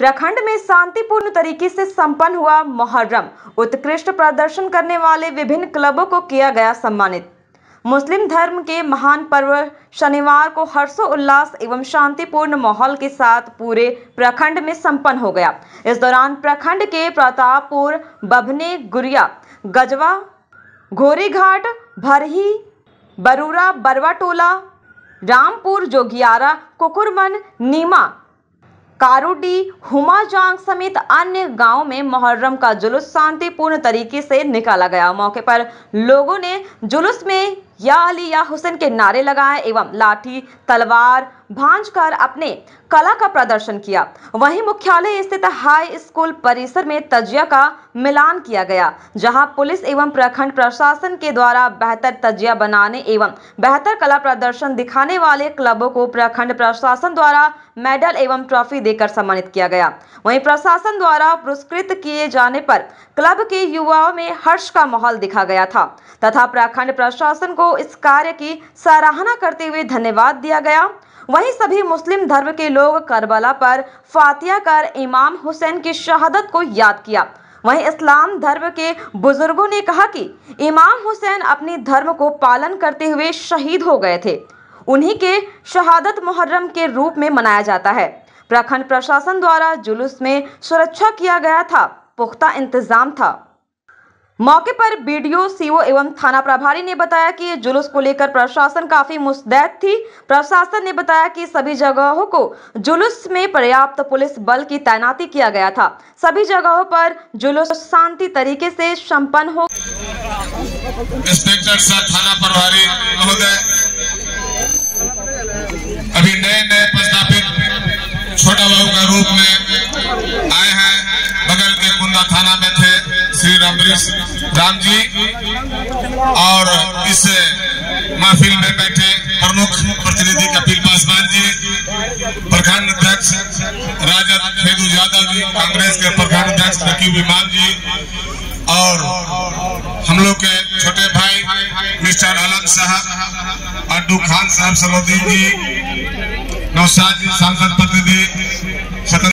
प्रखंड में शांतिपूर्ण तरीके से संपन्न हुआ मुहर्रम। उत्कृष्ट प्रदर्शन करने वाले विभिन्न क्लबों को किया गया सम्मानित। मुस्लिम धर्म के महान पर्व शनिवार को हर्षोल्लास एवं शांतिपूर्ण माहौल के साथ पूरे प्रखंड में संपन्न हो गया। इस दौरान प्रखंड के प्रतापपुर, बभने गुरिया गजवा, घोरीघाट, भरही, बरूरा बरवा टोला रामपुर, जोगियारा, कुकुरमन, नीमा कारूडी, हुमाजांग समेत अन्य गाँव में मुहर्रम का जुलूस शांतिपूर्ण तरीके से निकाला गया। मौके पर लोगों ने जुलूस में या अली या हुसैन के नारे लगाए एवं लाठी, तलवार, भांज कर अपने कला का प्रदर्शन किया। वहीं मुख्यालय स्थित हाई स्कूल परिसर में तजिया का मिलान किया गया, जहाँ पुलिस एवं प्रखंड प्रशासन के द्वारा बेहतर तजिया बनाने एवं बेहतर कला प्रदर्शन दिखाने वाले क्लबों को प्रखंड प्रशासन द्वारा मेडल एवं ट्रॉफी देकर सम्मानित किया गया। वहीं प्रशासन द्वारा पुरस्कृत किए जाने पर क्लब के युवाओं में हर्ष का माहौल दिखा गया था, तथा प्रखंड प्रशासन को इस कार्य की सराहना करते हुए धन्यवाद दिया गया। वहीं सभी मुस्लिम धर्म के लोग करबला पर फातिया कर इमाम हुसैन की शहादत को याद किया। वहीं इस्लाम धर्म के बुज़ुर्गों ने कहा कि इमाम हुसैन अपने धर्म को पालन करते हुए शहीद हो गए थे। उन्हीं के शहादत मुहर्रम के रूप में मनाया जाता है। प्रखंड प्रशासन द्वारा जुलूस में सुरक्षा किया गया था। पुख्ता इंतज़ाम था। मौके पर बीडीओ, सीओ एवं थाना प्रभारी ने बताया कि जुलूस को लेकर प्रशासन काफ़ी मुस्तैद थी। प्रशासन ने बताया कि सभी जगहों को जुलूस में पर्याप्त पुलिस बल की तैनाती किया गया था। सभी जगहों पर जुलूस शांति तरीके से संपन्न हो इंस्पेक्टर सर थाना प्रभारी महोदय अमरीश राम जी, और इस महफिल में बैठे प्रमुख प्रतिनिधि कपिल पासवान जी, प्रखंड अध्यक्ष राजद फेदू यादव जी, कांग्रेस के प्रखंड अध्यक्ष नकीब इमाम जी, और हम लोग के छोटे भाई मिस्टर अलम साहब, अड्डू खान साहब सलोदी जी नौशाद जी, सांसद प्रतिनिधि